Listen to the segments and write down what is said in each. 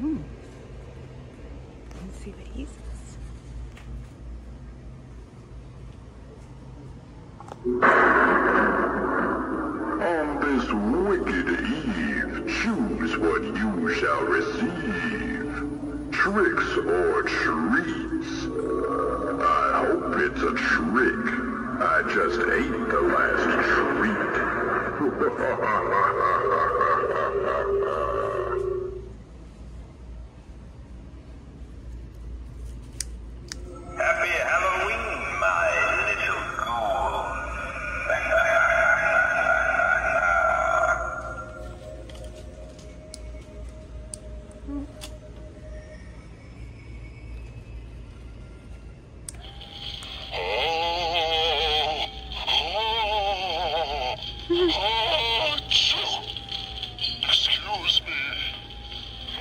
Hmm. see what he says. On this wicked eve, choose what you shall receive. Tricks or treats. I hope it's a trick. I just ate the last treat.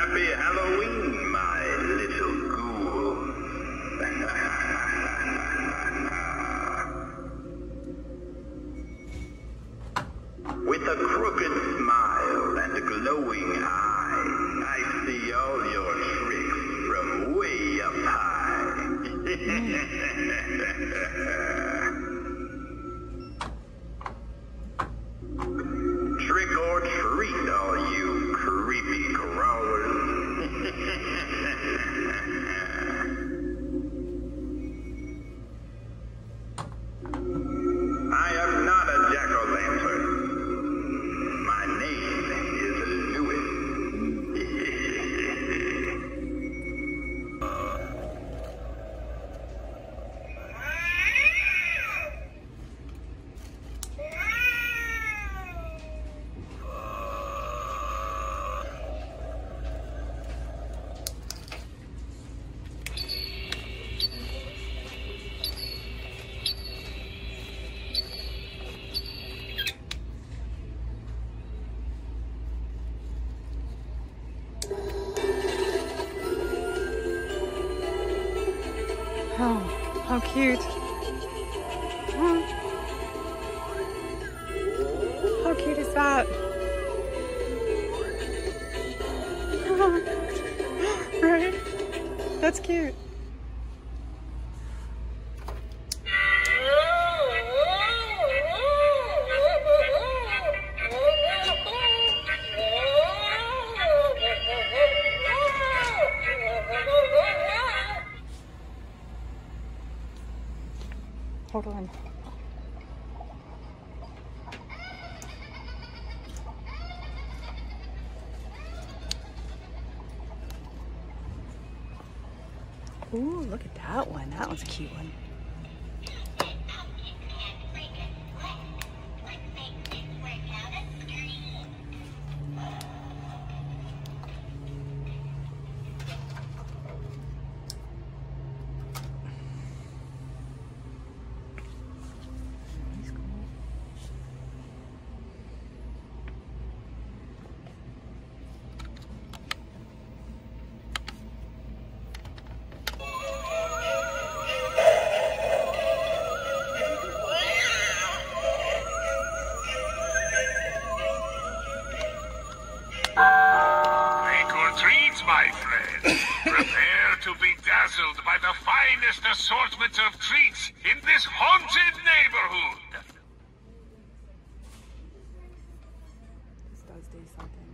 Happy Halloween, my little ghoul. cute. How cute is that? right? That's cute. Hold. Ooh, look at that one. That one's a cute one. dazzled by the finest assortment of treats in this haunted neighborhood. This does do something.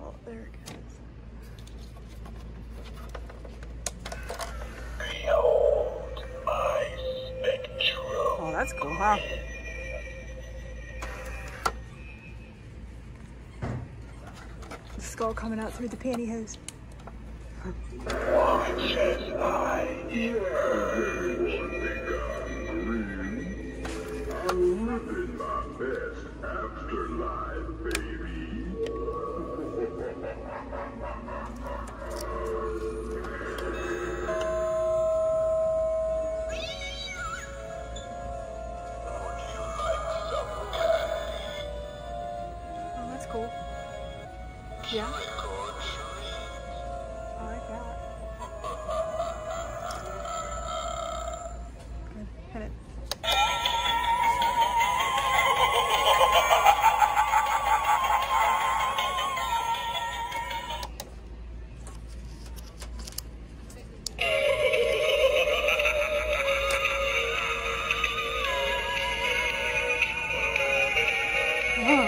Oh, there it goes. Behold my spectrum. Oh, that's cool, huh? Skull coming out through the pantyhose. Huh. I'm living my best afterlife, baby. How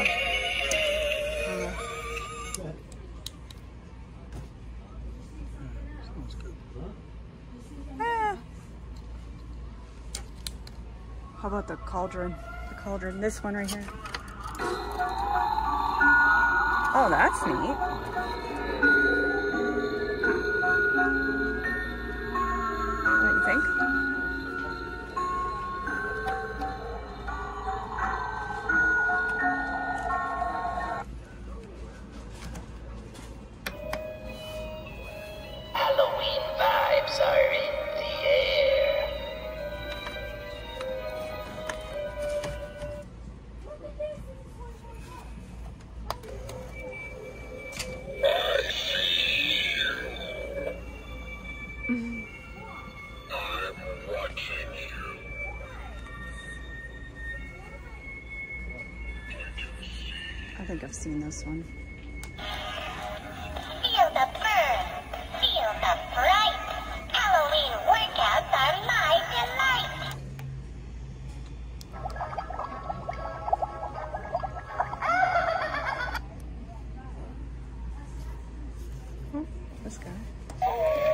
about the cauldron? The cauldron, this one right here. Oh, that's neat. I think I've seen this one. Feel the burn. Feel the fright. Halloween workouts are my delight. This guy.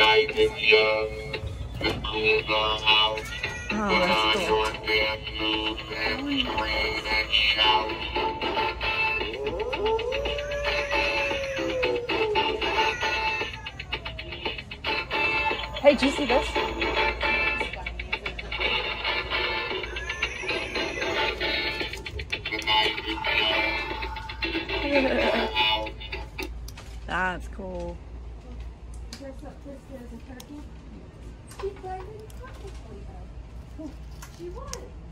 night is young, the ghouls are out. Oh, Put on cool. your dance moves and scream and shout. Hey, did you see this? dress up this as a turkey? She played in the turkey She won.